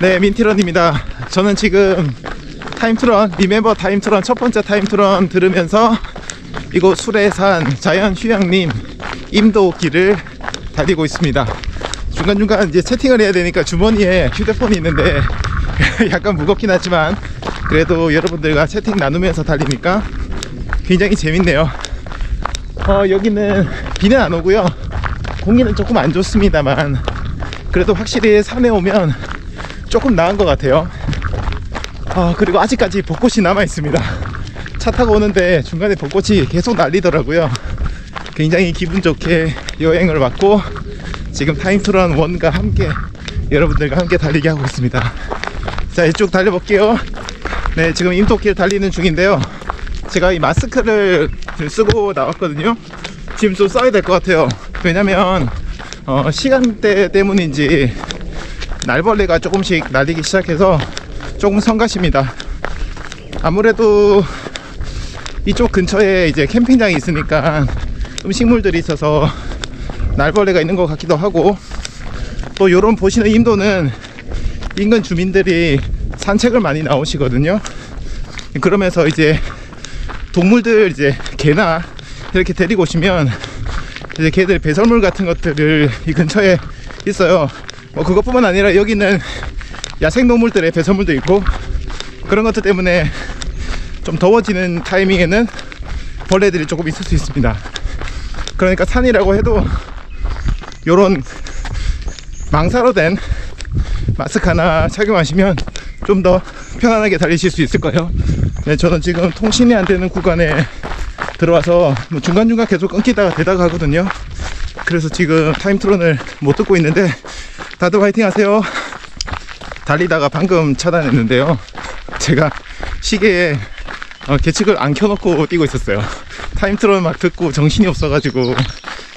네, 민티런입니다. 저는 지금 타임트런, 리멤버 타임트런 첫 번째 타임트런 들으면서 이곳 수레산 자연 휴양림 임도길을 달리고 있습니다. 중간중간 이제 채팅을 해야 되니까 주머니에 휴대폰이 있는데 약간 무겁긴 하지만 그래도 여러분들과 채팅 나누면서 달리니까 굉장히 재밌네요. 어, 여기는 비는 안 오고요. 공기는 조금 안 좋습니다만 그래도 확실히 산에 오면 조금 나은 것 같아요. 아, 그리고 아직까지 벚꽃이 남아 있습니다. 차 타고 오는데 중간에 벚꽃이 계속 날리더라고요. 굉장히 기분 좋게 여행을 왔고 지금 타임투런 원과 함께 여러분들과 함께 달리게 하고 있습니다. 자, 이쪽 달려볼게요. 네, 지금 임도길 달리는 중인데요. 제가 이 마스크를 쓰고 나왔거든요. 지금 좀 써야 될 것 같아요. 왜냐면 어, 시간대 때문인지 날벌레가 조금씩 날리기 시작해서 조금 성가십니다. 아무래도 이쪽 근처에 이제 캠핑장이 있으니까 음식물들이 있어서 날벌레가 있는 것 같기도 하고 또 요런 보시는 임도는 인근 주민들이 산책을 많이 나오시거든요. 그러면서 이제 동물들 이제 개나 이렇게 데리고 오시면 이제 개들 배설물 같은 것들을 이 근처에 있어요. 뭐 그것뿐만 아니라 여기는 야생동물들의 배설물도 있고 그런 것들 때문에 좀 더워지는 타이밍에는 벌레들이 조금 있을 수 있습니다. 그러니까 산이라고 해도 요런 망사로 된 마스크 하나 착용하시면 좀 더 편안하게 달리실 수 있을 거예요. 네, 저는 지금 통신이 안 되는 구간에 들어와서 뭐 중간중간 계속 끊기다가 되다가 하거든요. 그래서 지금 타임트론을 못 듣고 있는데 다들 화이팅 하세요. 달리다가 방금 차단했는데요. 제가 시계에 어, 계측을 안 켜놓고 뛰고 있었어요. 타임트론 막 듣고 정신이 없어가지고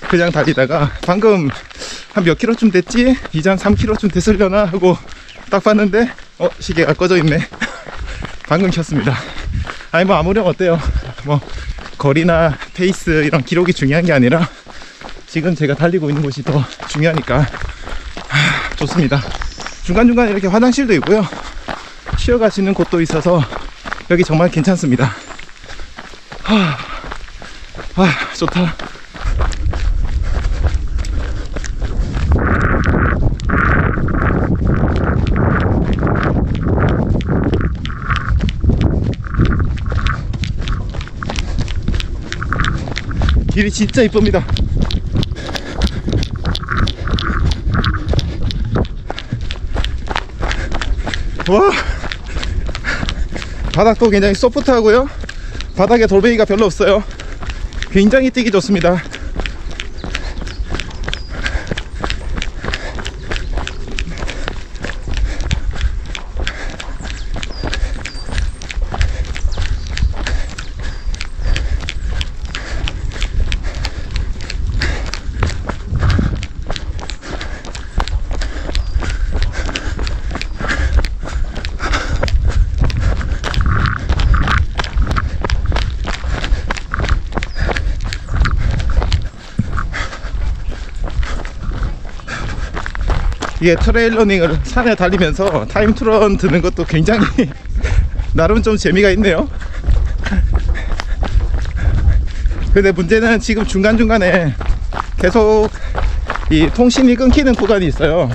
그냥 달리다가 방금 한 몇 킬로쯤 됐지? 이제 한 3킬로쯤 됐으려나 하고 딱 봤는데 어 시계가 꺼져 있네. 방금 켰습니다. 아니 뭐 아무렴 어때요? 뭐 거리나 페이스 이런 기록이 중요한 게 아니라 지금 제가 달리고 있는 곳이 더 중요하니까 하, 좋습니다. 중간중간 이렇게 화장실도 있고요. 쉬어 가시는 곳도 있어서 여기 정말 괜찮습니다. 하, 아, 좋다. 길이 진짜 이쁩니다. 와 바닥도 굉장히 소프트하고요. 바닥에 돌멩이가 별로 없어요. 굉장히 뛰기 좋습니다 이게 trail running을 산에 달리면서 Time to Run 듣는 것도 굉장히 나름 좀 재미가 있네요. 근데 문제는 지금 중간중간에 계속 이 통신이 끊기는 구간이 있어요.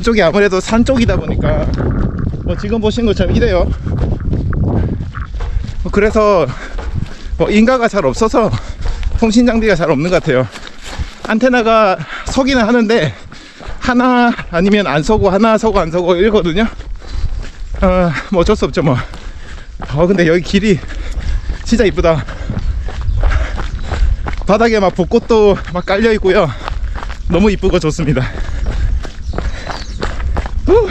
이쪽이 아무래도 산 쪽이다 보니까 뭐 지금 보신 것처럼 이래요. 그래서 뭐 인가가 잘 없어서 통신 장비가 잘 없는 것 같아요. 안테나가 서기는 하는데 하나 아니면 안 서고 하나 서고 안 서고 이러거든요. 어, 뭐 어쩔 수 없죠 뭐. 어, 근데 여기 길이 진짜 이쁘다. 바닥에 막 벚꽃도 막 깔려 있고요. 너무 이쁘고 좋습니다. 후.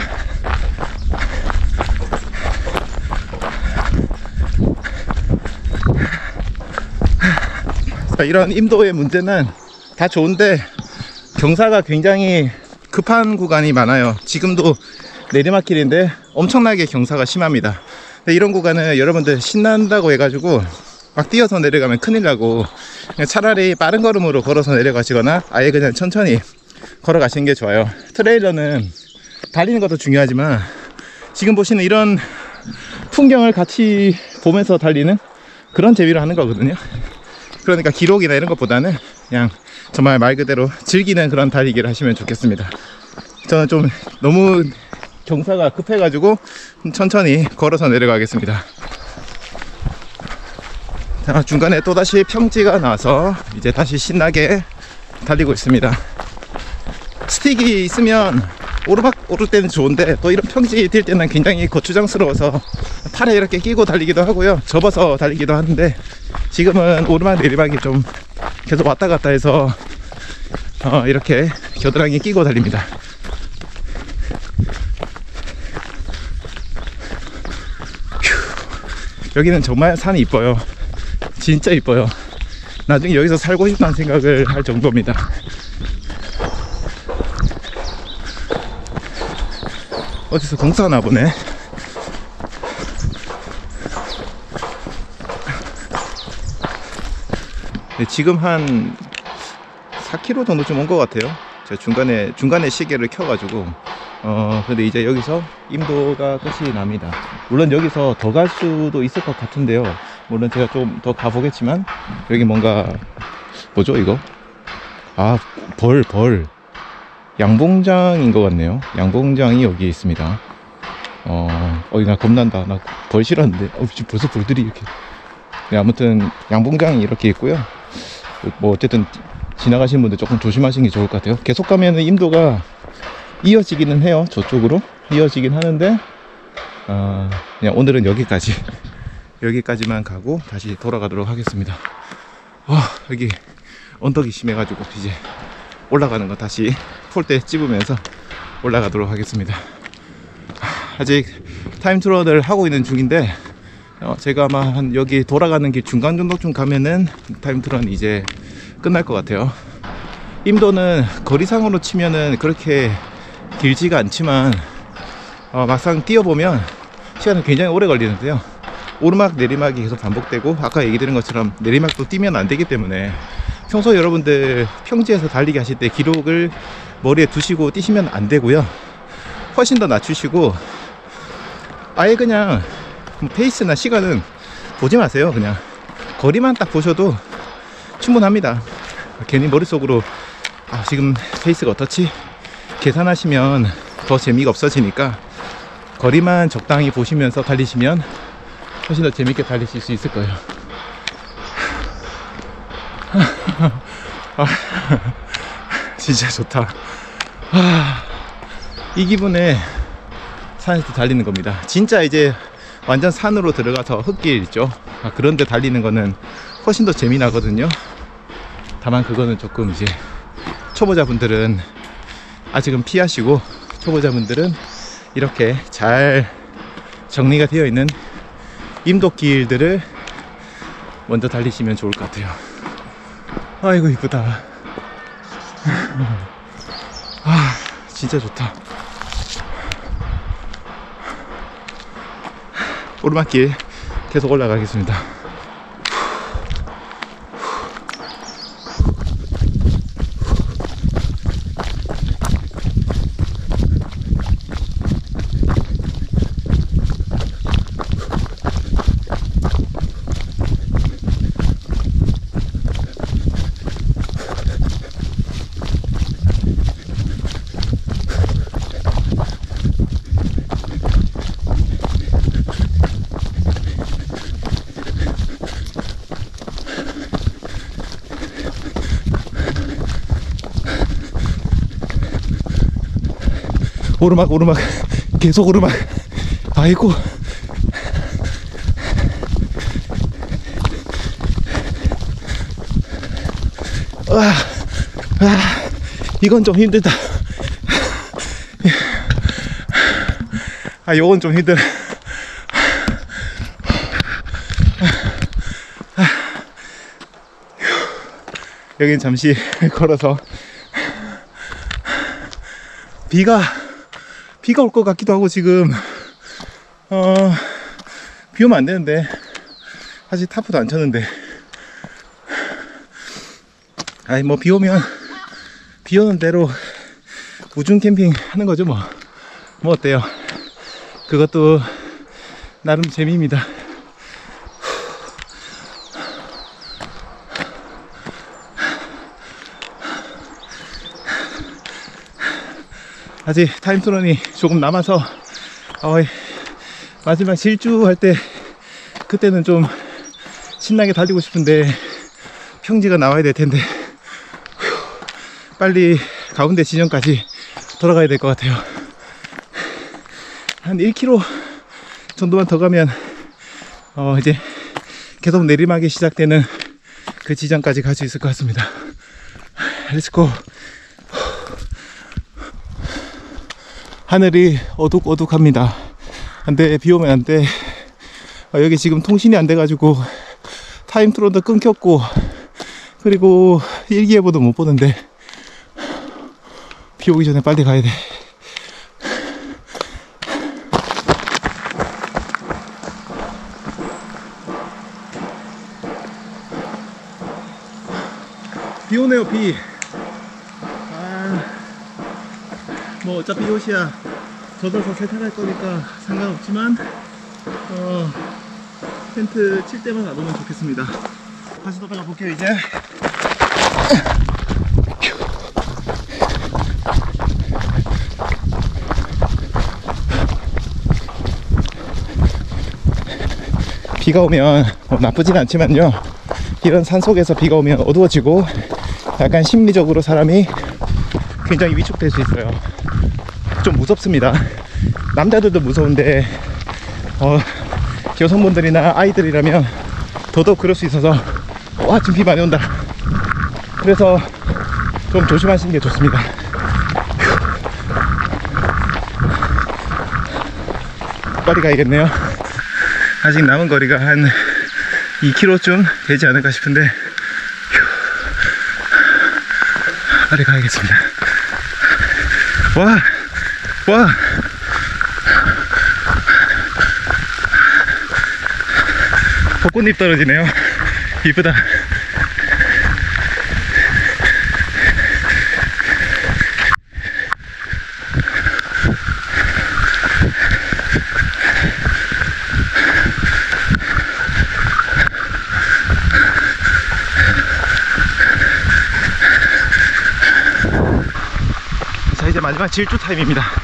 자, 이런 임도의 문제는 다 좋은데 경사가 굉장히 급한 구간이 많아요. 지금도 내리막길인데 엄청나게 경사가 심합니다. 이런 구간은 여러분들 신난다고 해가지고 막 뛰어서 내려가면 큰일 나고 차라리 빠른 걸음으로 걸어서 내려가시거나 아예 그냥 천천히 걸어가시는 게 좋아요. 트레일러는 달리는 것도 중요하지만 지금 보시는 이런 풍경을 같이 보면서 달리는 그런 재미로 하는 거거든요. 그러니까 기록이나 이런 것보다는 그냥 정말 말 그대로 즐기는 그런 달리기를 하시면 좋겠습니다. 저는 좀 너무 경사가 급해가지고 천천히 걸어서 내려가겠습니다. 자, 중간에 또다시 평지가 나서 이제 다시 신나게 달리고 있습니다. 스틱이 있으면 오르막 오를 때는 좋은데 또 이런 평지 뛸 때는 굉장히 거추장스러워서 팔에 이렇게 끼고 달리기도 하고요. 접어서 달리기도 하는데 지금은 오르막 내리막이 좀 계속 왔다 갔다 해서 어, 이렇게 겨드랑이 끼고 달립니다. 휴, 여기는 정말 산이 이뻐요. 진짜 이뻐요. 나중에 여기서 살고 싶다는 생각을 할 정도입니다. 어디서 공사하나 보네. 지금 한 4km 정도 좀온것 같아요. 제가 중간에 중간에 시계를 켜가지고 어 근데 이제 여기서 임도가 끝이 납니다. 물론 여기서 더 갈 수도 있을 것 같은데요. 물론 제가 좀 더 가보겠지만 여기 뭔가 뭐죠 이거? 아벌 벌. 양봉장인 것 같네요. 양봉장이 여기 있습니다. 어, 어이, 나 겁난다. 나 벌 싫었는데. 어, 벌써 벌들이 이렇게. 네, 아무튼 양봉장이 이렇게 있고요. 뭐, 어쨌든 지나가시는 분들 조금 조심하시는 게 좋을 것 같아요. 계속 가면은 임도가 이어지기는 해요. 저쪽으로. 이어지긴 하는데, 어, 그냥 오늘은 여기까지. 여기까지만 가고 다시 돌아가도록 하겠습니다. 와, 여기 언덕이 심해가지고 이제 올라가는 거 다시 폴대 짚으면서 올라가도록 하겠습니다. 아직 Time to Run을 하고 있는 중인데 어, 제가 아마 한 여기 돌아가는 길 중간 정도쯤 가면은 Time to Run 이제 끝날 것 같아요. 임도는 거리상으로 치면은 그렇게 길지가 않지만 어, 막상 뛰어보면 시간은 굉장히 오래 걸리는데요. 오르막 내리막이 계속 반복되고 아까 얘기 드린 것처럼 내리막도 뛰면 안 되기 때문에 평소 여러분들 평지에서 달리기 하실 때 기록을 머리에 두시고 뛰시면 안 되고요. 훨씬 더 낮추시고 아예 그냥 뭐 페이스나 시간은 보지 마세요. 그냥 거리만 딱 보셔도 충분합니다. 괜히 머릿속으로 아, 지금 페이스가 어떻지? 계산하시면 더 재미가 없어지니까 거리만 적당히 보시면서 달리시면 훨씬 더 재밌게 달리실 수 있을 거예요. 아, 진짜 좋다. 아, 이 기분에 산에서 달리는 겁니다. 진짜 이제 완전 산으로 들어가서 흙길 있죠. 아, 그런데 달리는 거는 훨씬 더 재미나거든요. 다만 그거는 조금 이제 초보자분들은 아직은 피하시고 초보자분들은 이렇게 잘 정리가 되어 있는 임도길들을 먼저 달리시면 좋을 것 같아요. 아이고 이쁘다. 아 진짜 좋다. 오르막길 계속 올라가겠습니다. 오르막 오르막. 계속 오르막. 아이고. 와, 와 이건 좀 힘들다. 아 요건 좀 힘들 여긴 잠시 걸어서. 비가 비가 올 것 같기도 하고 지금 어, 비 오면 안 되는데 아직 타프도 안 쳤는데 아니 뭐비 오면 비 오는 대로 우중 캠핑 하는 거죠 뭐뭐 어때요? 그것도 나름 재미입니다. 아직 타임트론이 조금 남아서 어, 마지막 질주할 때 그때는 좀 신나게 달리고 싶은데 평지가 나와야 될 텐데 휴, 빨리 가운데 지점까지 돌아가야 될 것 같아요. 한 1km 정도만 더 가면 어 이제 계속 내리막이 시작되는 그 지점까지 갈 수 있을 것 같습니다. Let's go 하늘이 어둑어둑합니다. 안 돼 비 오면 안돼. 어, 여기 지금 통신이 안 돼가지고 Time to Run도 끊겼고 그리고 일기예보도 못 보는데 비 오기 전에 빨리 가야 돼. 비 오네요 비. 아, 뭐 어차피 옷이야 젖어서 세탁할 거니까 상관없지만 어, 텐트 칠 때만 안 오면 좋겠습니다. 다시 돌아가 볼게요 이제. 비가 오면 뭐 나쁘진 않지만요. 이런 산 속에서 비가 오면 어두워지고 약간 심리적으로 사람이 굉장히 위축될 수 있어요. 좀 무섭습니다. 남자들도 무서운데 어, 여성분들이나 아이들이라면 더더욱 그럴 수 있어서 와 지금 비 많이 온다. 그래서 좀 조심하시는 게 좋습니다. 휴. 빨리 가야겠네요. 아직 남은 거리가 한 2km쯤 되지 않을까 싶은데 휴. 빨리 가야겠습니다. 와, 와. 벚꽃잎 떨어지네요. 이쁘다. 자 이제 마지막 질주 타임입니다.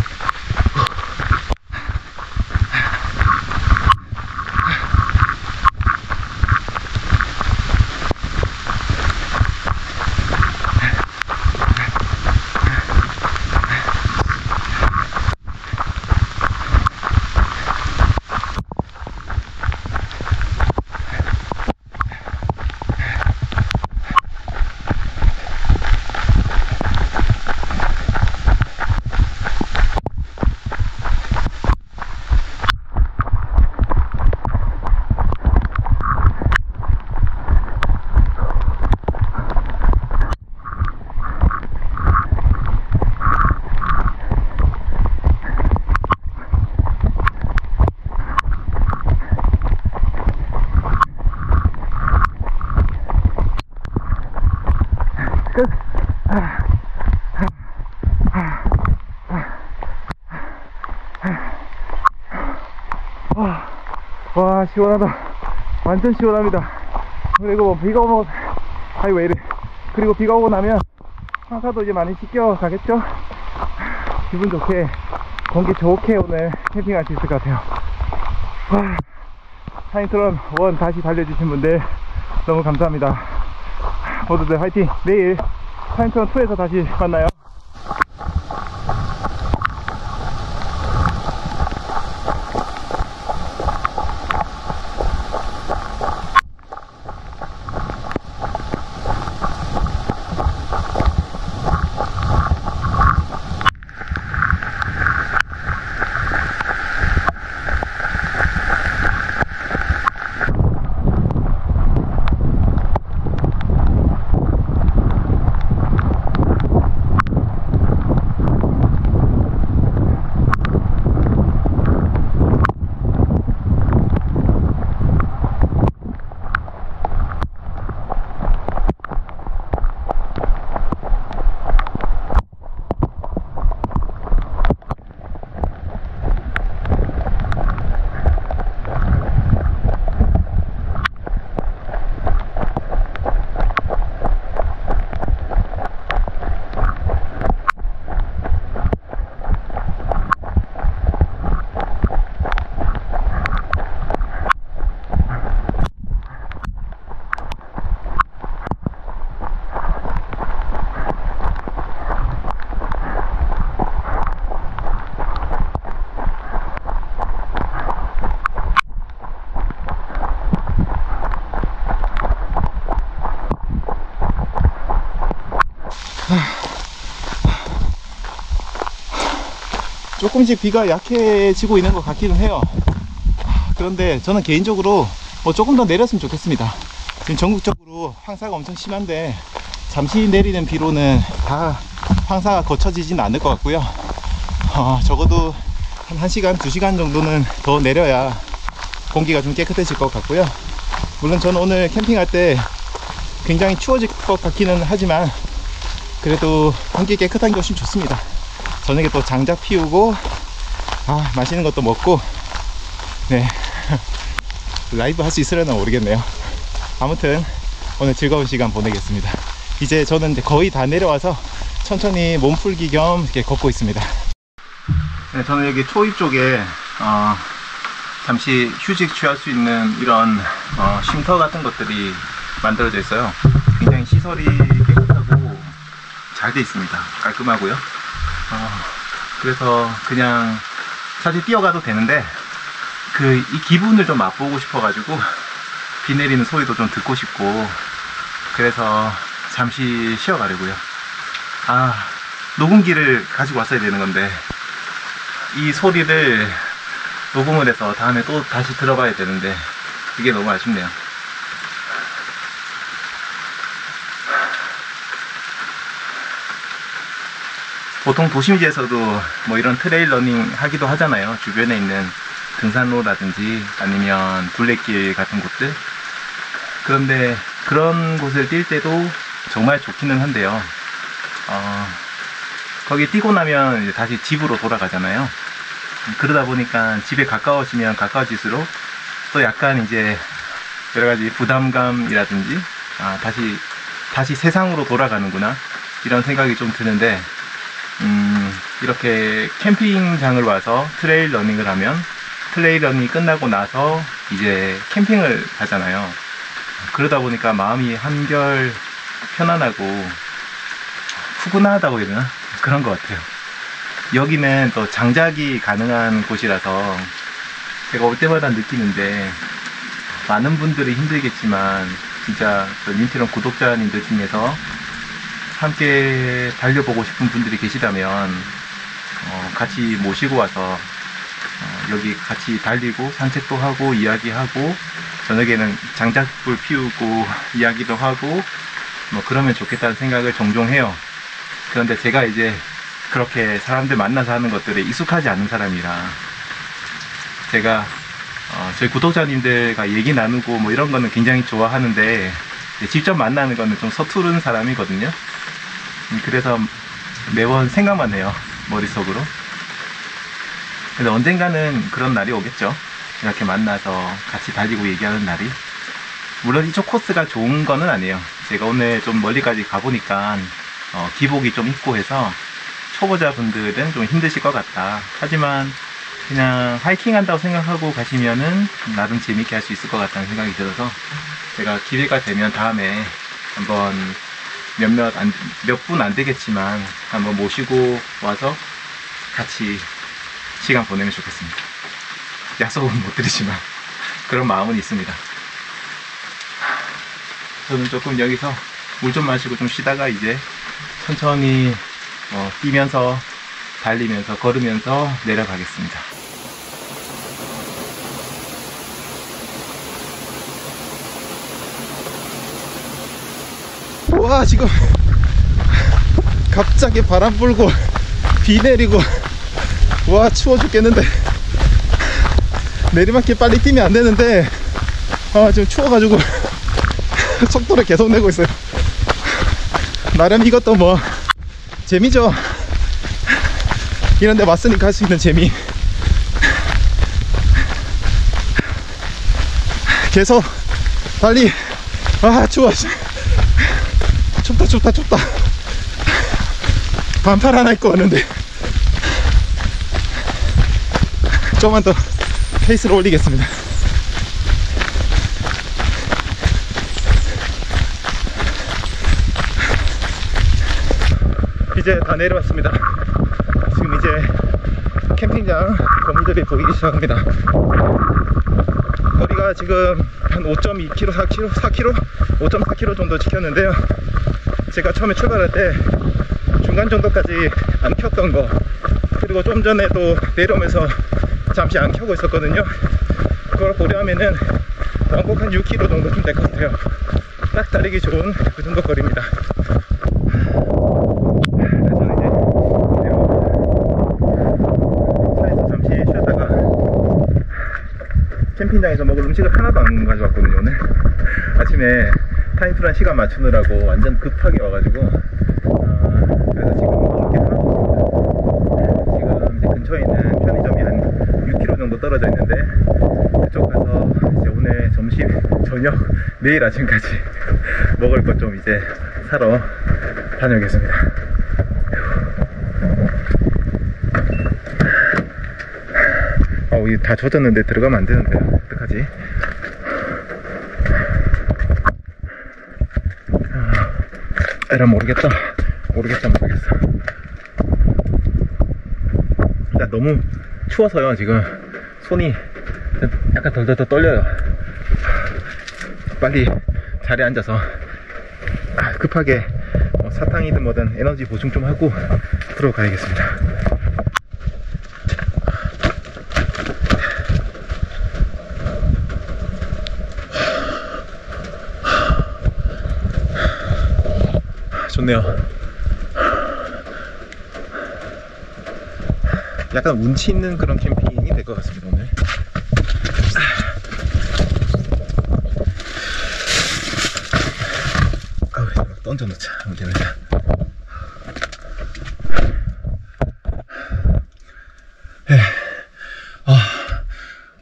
와 시원하다. 완전 시원합니다. 그리고 뭐 비가 오면 이래. 그리고 비가 오고 나면 황사도 이제 많이 씻겨 가겠죠? 기분 좋게 공기 좋게 오늘 캠핑할 수 있을 것 같아요. 와, Time to Run one 다시 달려주신 분들 너무 감사합니다 모두들 화이팅. 내일 Time to Run 2에서 다시 만나요 조금씩 비가 약해지고 있는 것 같기는 해요. 그런데 저는 개인적으로 뭐 조금 더 내렸으면 좋겠습니다. 지금 전국적으로 황사가 엄청 심한데 잠시 내리는 비로는 다 황사가 거쳐지진 않을 것 같고요. 어, 적어도 한 1시간, 2시간 정도는 더 내려야 공기가 좀 깨끗해질 것 같고요. 물론 저는 오늘 캠핑할 때 굉장히 추워질 것 같기는 하지만 그래도 공기 깨끗한 게 훨씬 좋습니다. 저녁에 또 장작 피우고 아 맛있는 것도 먹고 네 라이브 할 수 있으려나 모르겠네요. 아무튼 오늘 즐거운 시간 보내겠습니다. 이제 저는 이제 거의 다 내려와서 천천히 몸풀기 겸 이렇게 걷고 있습니다. 네, 저는 여기 초입 쪽에 어, 잠시 휴식 취할 수 있는 이런 어, 쉼터 같은 것들이 만들어져 있어요. 굉장히 시설이 깨끗하고 잘 돼 있습니다. 깔끔하고요. 어, 그래서 그냥 사실 뛰어가도 되는데 그 이 기분을 좀 맛보고 싶어가지고 비 내리는 소리도 좀 듣고 싶고 그래서 잠시 쉬어가려고요. 아 녹음기를 가지고 왔어야 되는 건데 이 소리를 녹음을 해서 다음에 또 다시 들어봐야 되는데 이게 너무 아쉽네요. 보통 도심지에서도 뭐 이런 trail running 하기도 하잖아요. 주변에 있는 등산로라든지 아니면 둘레길 같은 곳들. 그런데 그런 곳을 뛸 때도 정말 좋기는 한데요. 어, 거기 뛰고 나면 다시 집으로 돌아가잖아요. 그러다 보니까 집에 가까워지면 가까워질수록 또 약간 이제 여러 가지 부담감이라든지 아, 다시 다시 세상으로 돌아가는구나 이런 생각이 좀 드는데 음, 이렇게 캠핑장을 와서 trail running을 하면 trail running이 끝나고 나서 이제 캠핑을 가잖아요. 그러다 보니까 마음이 한결 편안하고 푸근하다고 해야 되나? 그런 것 같아요. 여기는 또 장작이 가능한 곳이라서 제가 올 때마다 느끼는데 많은 분들이 힘들겠지만 진짜 저 민트런 구독자님들 중에서 함께 달려보고 싶은 분들이 계시다면 어, 같이 모시고 와서 어, 여기 같이 달리고 산책도 하고 이야기하고 저녁에는 장작불 피우고 이야기도 하고 뭐 그러면 좋겠다는 생각을 종종 해요. 그런데 제가 이제 그렇게 사람들 만나서 하는 것들에 익숙하지 않은 사람이라 제가 어, 저희 구독자님들과 얘기 나누고 뭐 이런 거는 굉장히 좋아하는데 직접 만나는 거는 좀 서투른 사람이거든요. 음, 그래서 매번 생각만 해요. 머릿속으로. 근데 언젠가는 그런 날이 오겠죠. 이렇게 만나서 같이 달리고 얘기하는 날이. 물론 이쪽 코스가 좋은 거는 아니에요. 제가 오늘 좀 멀리까지 가보니까 어, 기복이 좀 있고 해서 초보자분들은 좀 힘드실 것 같다. 하지만 그냥 하이킹 한다고 생각하고 가시면은 나름 재밌게 할 수 있을 것 같다는 생각이 들어서 제가 기회가 되면 다음에 한번 몇몇 몇 분 안 되겠지만 한번 모시고 와서 같이 시간 보내면 좋겠습니다. 약속은 못 드리지만 그런 마음은 있습니다. 저는 조금 여기서 물 좀 마시고 좀 쉬다가 이제 천천히 어, 뛰면서 달리면서 걸으면서 내려가겠습니다. 와 지금 갑자기 바람 불고 비 내리고 와 추워 죽겠는데. 내리막길 빨리 뛰면 안 되는데 아 지금 추워가지고 속도를 계속 내고 있어요. 나름 이것도 뭐 재미죠. 이런데 왔으니까 할 수 있는 재미. 계속 빨리 아 추워 춥다 춥다 춥다. 반팔 하나 입고 왔는데. 조금만 더 페이스를 올리겠습니다. 이제 다 내려왔습니다. 지금 이제 캠핑장 건물들이 보이기 시작합니다. 거리가 지금 한 5.2km, 4km, 4km, 5.4km 정도 지켰는데요 제가 처음에 출발할 때 중간 정도까지 안 켰던 거 그리고 좀 전에 또 내려오면서 잠시 안 켜고 있었거든요. 그걸 고려하면은 왕복 한 6km 정도쯤 될 것 같아요. 딱 달리기 좋은 그 정도 거리입니다. 캠핑장에서 먹을 음식을 하나도 안 가져왔거든요 오늘. 아침에 타임플란 시간 맞추느라고 완전 급하게 와가지고 어, 그래서 지금 먹을 게 하나도 없습니다 지금 이제 근처에 있는 편의점이 한 6km 정도 떨어져 있는데 그쪽 가서 이제 오늘 점심 저녁 내일 아침까지 먹을 것 좀 이제 사러 다녀오겠습니다 어, 이다 젖었는데 들어가면 안 되는데요. 어떡하지? 아, 에라 모르겠다. 모르겠다, 모르겠어. 일단 너무 추워서요, 지금. 손이 약간 덜덜덜 떨려요. 빨리 자리에 앉아서 아, 급하게 뭐 사탕이든 뭐든 에너지 보충 좀 하고 들어가야겠습니다. 좋네요. 약간 운치 있는 그런 캠핑이 될 것 같습니다, 오늘. 아우, 이거 던져 놓자, 문제는.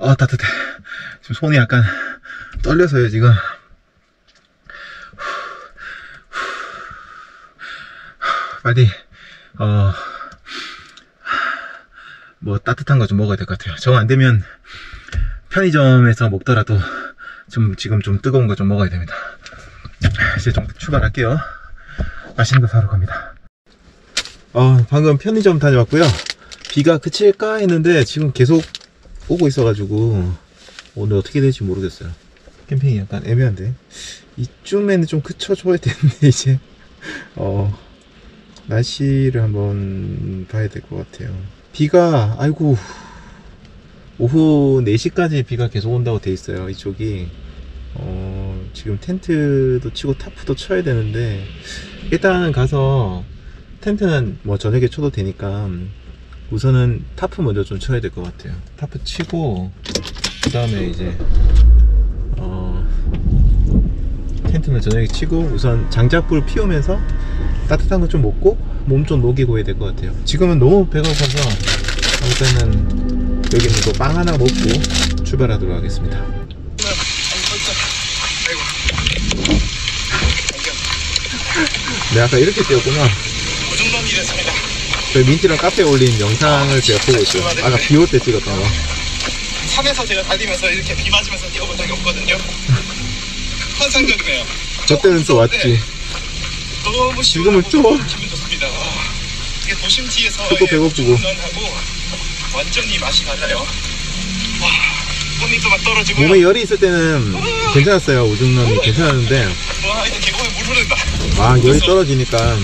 아, 따뜻해. 지금 손이 약간 떨려서요, 지금. 빨리 어뭐 따뜻한 거 좀 먹어야 될 것 같아요. 정 안 되면 편의점에서 먹더라도 좀 지금 좀 뜨거운 거 좀 먹어야 됩니다. 이제 좀 출발할게요. 맛있는 거 사러 갑니다. 어, 방금 편의점 다녀왔고요. 비가 그칠까 했는데 지금 계속 오고 있어가지고 오늘 어떻게 될지 모르겠어요. 캠핑이 약간 애매한데 이쯤에는 좀 그쳐줘야 되는데 이제 어 날씨를 한번 봐야 될 것 같아요. 비가, 아이고, 오후 4시까지 비가 계속 온다고 돼 있어요. 이쪽이. 어, 지금 텐트도 치고 tarp도 쳐야 되는데, 일단 가서 텐트는 뭐 저녁에 쳐도 되니까, 우선은 타프 먼저 좀 쳐야 될 것 같아요. 타프 치고, 그 다음에 이제, 어, 텐트는 저녁에 치고, 우선 장작불 피우면서, 따뜻한 거 좀 먹고 몸 좀 녹이고 해야 될 것 같아요. 지금은 너무 배가 고파서 때는 여기 있는 거 빵 하나 먹고 출발하도록 하겠습니다. 네 아까 이렇게 뛰었구나. 이랬습니다. 저희 민트랑 카페에 올린 영상을 제가 보고 있어요. 아까 비 올 때 찍었던 거. 산에서 제가 달리면서 이렇게 비 맞으면서 뛰어본 적이 없거든요. 환상적이네요. 저 때는 또 왔지 너무 지금은 추워. 기분 좋습니다. 와, 이게 도심지에서 또 배고프고. 하고 완전히 맛이 달라요. 와, 땀이 또막 떨어지고. 몸에 열이 있을 때는 괜찮았어요 오줌남이 괜찮았는데 와, 이제 계곡에 물 흐른다. 막 열이 떨어지니까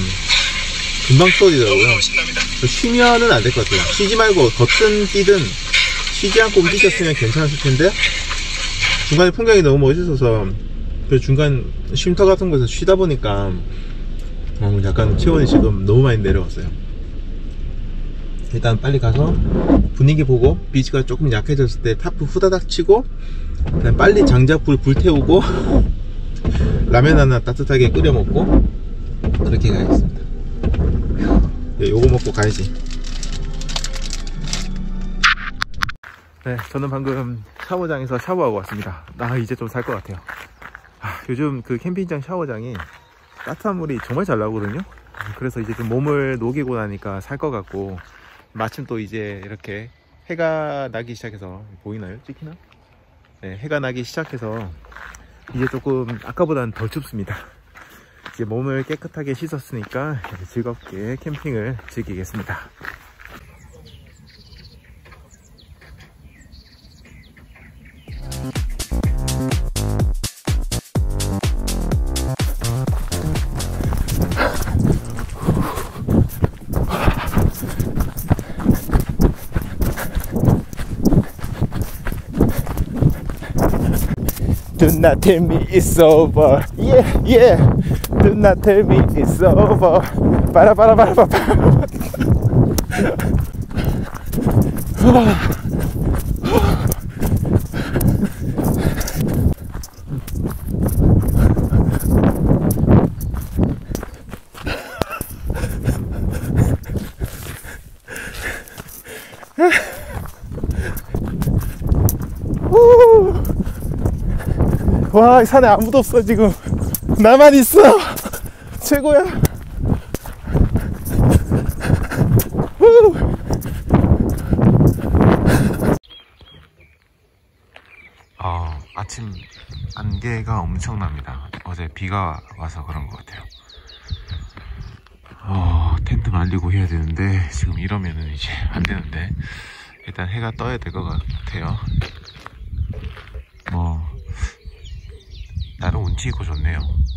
금방 추워지더라고요 신납니다. 쉬면은 안 될 것 같아요. 쉬지 말고 걷든 뛰든 쉬지 않고 움직였으면 괜찮았을 텐데 중간에 풍경이 너무 멋있어서 그 중간 쉼터 같은 곳에서 쉬다 보니까 어, 약간 체온이 지금 너무 많이 내려왔어요. 일단 빨리 가서 분위기 보고 비지가 조금 약해졌을 때 타프 후다닥 치고 그냥 빨리 장작불 불태우고 라면 하나 따뜻하게 끓여 먹고 그렇게 가야겠습니다. 예, 요거 먹고 가야지. 네, 저는 방금 샤워장에서 샤워하고 왔습니다. 나 이제 좀 살 것 같아요. 아, 요즘 그 캠핑장 샤워장이 따뜻한 물이 정말 잘 나오거든요. 그래서 이제 좀 몸을 녹이고 나니까 살 것 같고 마침 또 이제 이렇게 해가 나기 시작해서 보이나요? 찍히나? 네, 해가 나기 시작해서 이제 조금 아까보다는 덜 춥습니다. 이제 몸을 깨끗하게 씻었으니까 즐겁게 캠핑을 즐기겠습니다. Do not tell me it's over. Yeah, yeah. Do not tell me it's over. Para para para para. 와, 이 산에 아무도 없어, 지금. 나만 있어. 최고야. 후. 어, 아침 안개가 엄청납니다. 어제 비가 와서 그런 것 같아요. 어, 텐트 말리고 해야 되는데 지금 이러면은 이제 안 되는데 일단 해가 떠야 될 것 같아요. 뭐 나름 운치 있고 좋네요.